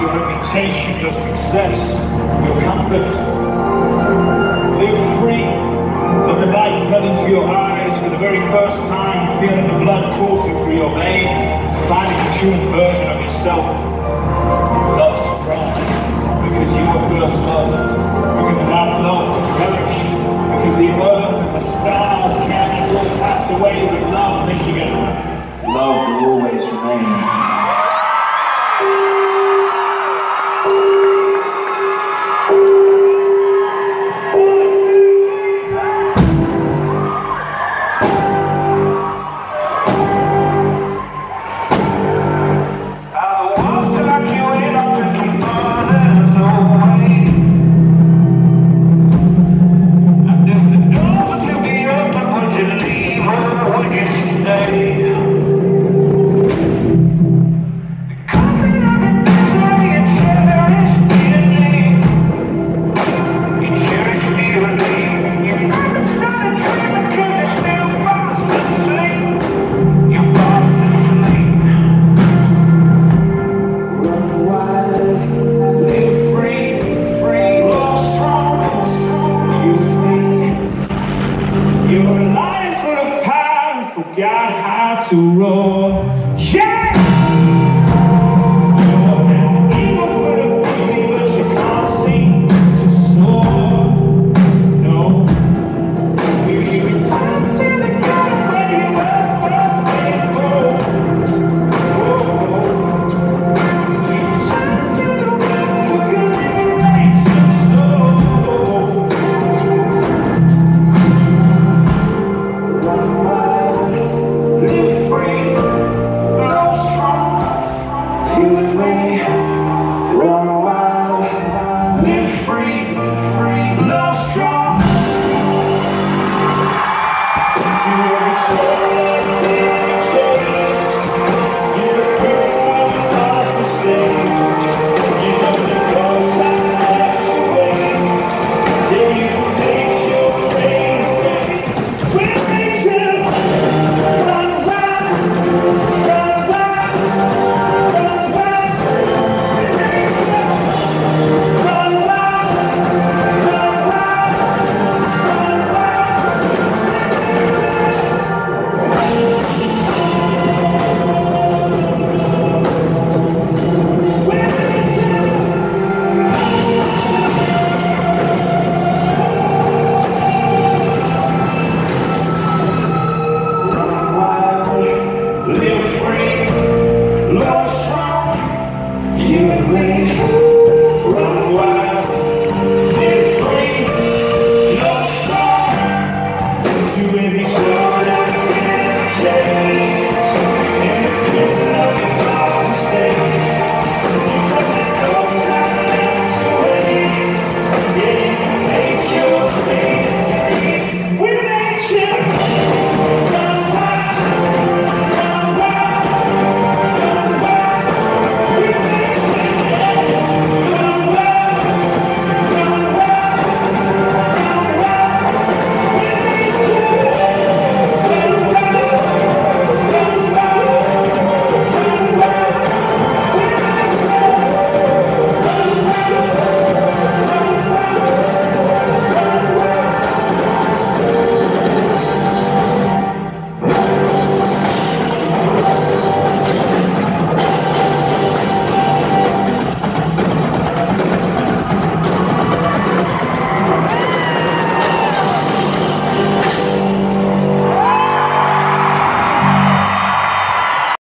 your reputation, your success, your comfort. Live free. Let the light flood into your eyes for the very first time, feeling the blood coursing through your veins, finding the truest version of yourself. Love strong, because you were first loved, because without love will perish, because the earth and the stars can all pass away, but love, Michigan, love will always remain. To roar. Yeah! Strong, you